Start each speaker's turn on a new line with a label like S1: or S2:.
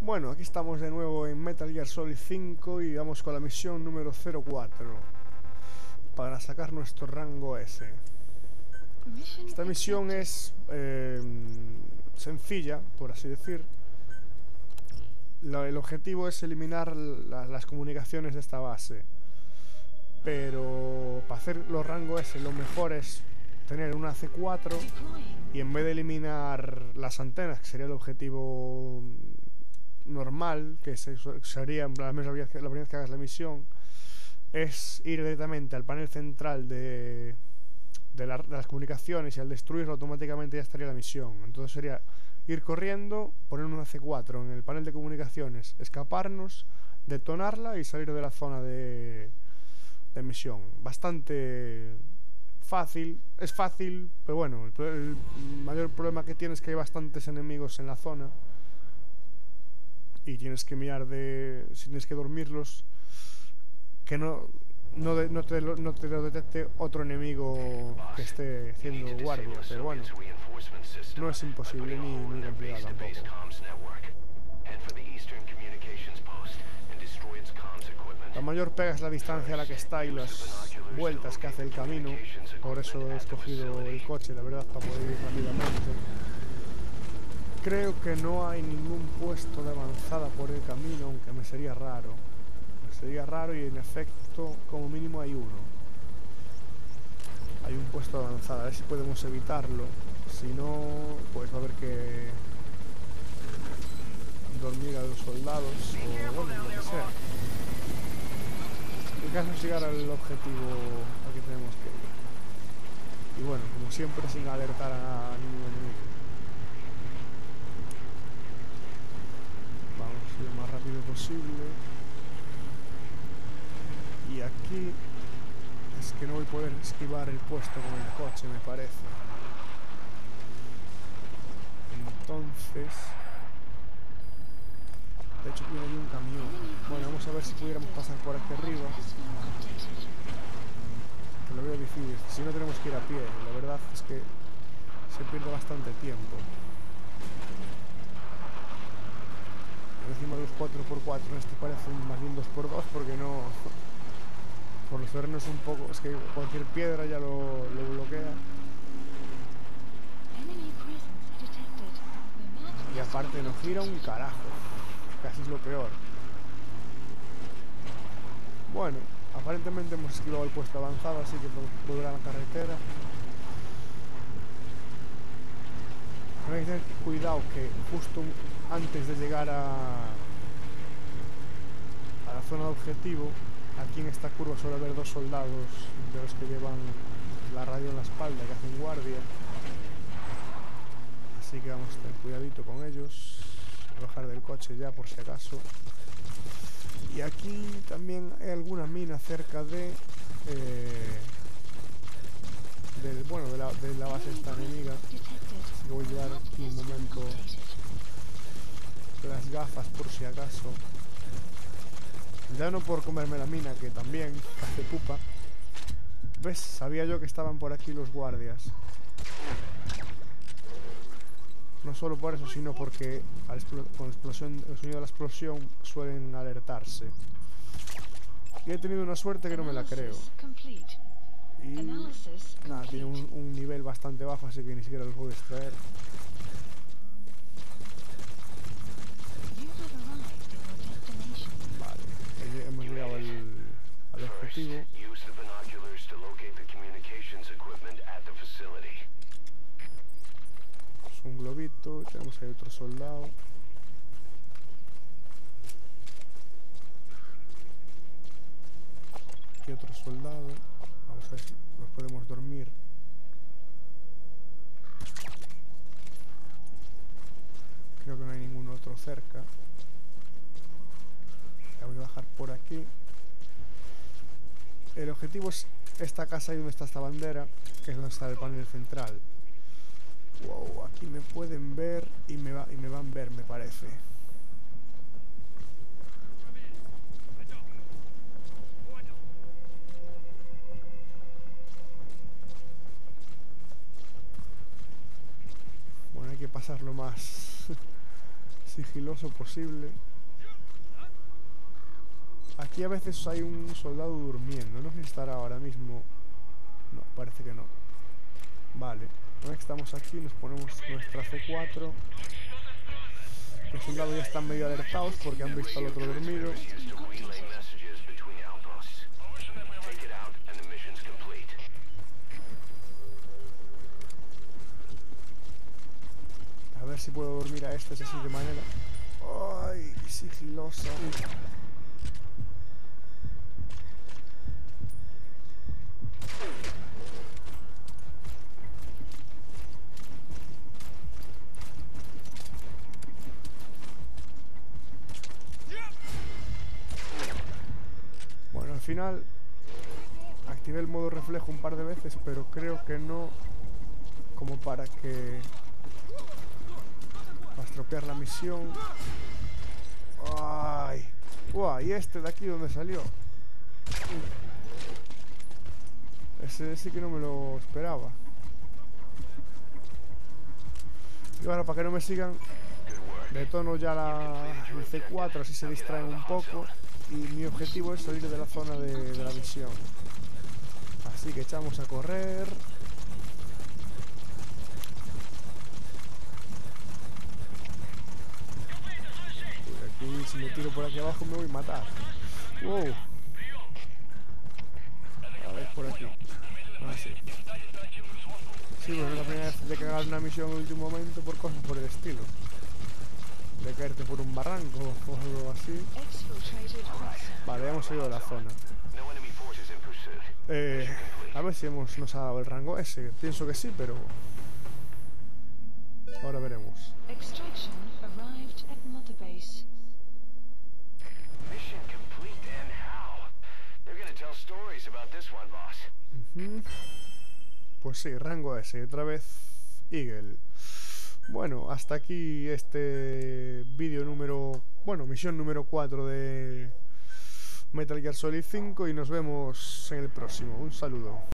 S1: Bueno, aquí estamos de nuevo en Metal Gear Solid 5 y vamos con la misión número 04 para sacar nuestro rango S. Esta misión es eh, sencilla, por así decir. Lo- el objetivo es eliminar la- las comunicaciones de esta base. Pero para hacer los rangos S lo mejor es tener una C4 y en vez de eliminar las antenas, que sería el objetivo normal, que se, sería la primera vez que hagas la misión, es ir directamente al panel central de, de las comunicaciones y al destruirlo automáticamente ya estaría la misión. Entonces sería ir corriendo, poner una C4 en el panel de comunicaciones, escaparnos, detonarla y salir de la zona de, misión. Bastante fácil, es fácil, pero bueno, el, el mayor problema que tienes es que hay bastantes enemigos en la zona y tienes que mirar de si tienes que dormirlos que no no, de- no te, no te lo detecte otro enemigo que esté haciendo guardia pero bueno no es imposible ni muy complicado tampoco mayor pega es la distancia a la que está y las vueltas que hace el camino por eso he escogido el coche la verdad para poder ir rápidamente Creo que no hay ningún puesto de avanzada por el camino, aunque me sería raro. Me sería raro y en efecto, como mínimo hay uno. Hay un puesto de avanzada, a ver si podemos evitarlo. Si no, pues va a haber que dormir a los soldados o bueno, lo que sea. Caso es llegar al objetivo al que tenemos que ir. Y bueno, como siempre, sin alertar a ningún enemigo. Vamos a lo más rápido posible. Y aquí es que no voy a poder esquivar el puesto con el coche, me parece. Entonces... De hecho viene aquí un camión. Bueno, vamos a ver si pudiéramos pasar por aquí arriba. Que lo veo difícil. Si no tenemos que ir a pie. La verdad es que se pierde bastante tiempo. encima de los 4x4 este parece más bien 2x2 porque no por los terrenos un poco es que cualquier piedra ya lo, lo bloquea y aparte no gira un carajo casi es lo peor bueno aparentemente hemos esquivado el puesto avanzado así que podemos volver a la carretera hay que tener cuidado que justo antes de llegar a, a la zona de objetivo, aquí en esta curva suele haber dos soldados de los que llevan la radio en la espalda que hacen guardia. Así que vamos a tener cuidadito con ellos. Bajar del coche ya por si acaso. Y aquí también hay alguna mina cerca de... eh, del, bueno, de la, de la base esta enemiga. Que voy a llevar aquí un momento las gafas por si acaso. Ya no por comerme la mina, que también hace pupa. ¿Ves? Sabía yo que estaban por aquí los guardias. No solo por eso, sino porque al con explosión, el sonido de la explosión suelen alertarse. Y he tenido una suerte que no me la creo. Y nada, tiene un, un nivel bastante bajo, así que ni siquiera los voy a extraer. Vale, he- hemos llegado al, al objetivo. Un globito, tenemos ahí otro soldado. Aquí otro soldado. Vamos a ver si nos podemos dormir. Creo que no hay ningún otro cerca. Ya voy a bajar por aquí. El objetivo es esta casa ahí donde está esta bandera, que es donde está el panel central. Wow, aquí me pueden ver y me, va, y me van a ver, me parece. Bueno, hay que pasar lo más sigiloso posible. Aquí a veces hay un soldado durmiendo, no sé si estará ahora mismo. No, parece que no. Vale. Que estamos aquí, nos ponemos nuestra C4. Los soldados ya están medio alertados porque han visto al otro dormido. A ver si puedo dormir a este así de manera. Ay, sigilosa. Final activé el modo reflejo un par de veces, pero creo que no como para que para estropear la misión. ¡Ay! ¡Uah! ¿Y este de aquí dónde salió? Ese sí que no me lo esperaba. Y ahora, para que no me sigan, detono ya la el C4, así se distraen un poco. Y mi objetivo es salir de la zona de, la misión. Así que echamos a correr. Uy, aquí si me tiro por aquí abajo me voy a matar. Wow. A ver, por aquí. Ah. Sí, porque es la primera vez de cagar una misión en el último momento por cosas por el estilo. De caerte por un barranco o algo así. Vale, hemos salido de la zona. Eh, a ver si hemos, nos ha dado el rango ese. Pienso que sí, pero... Ahora veremos. Pues sí, rango ese. Otra vez Eagle. Bueno, hasta aquí este vídeo número... Bueno, misión número 4 de Metal Gear Solid 5 y nos vemos en el próximo. Un saludo.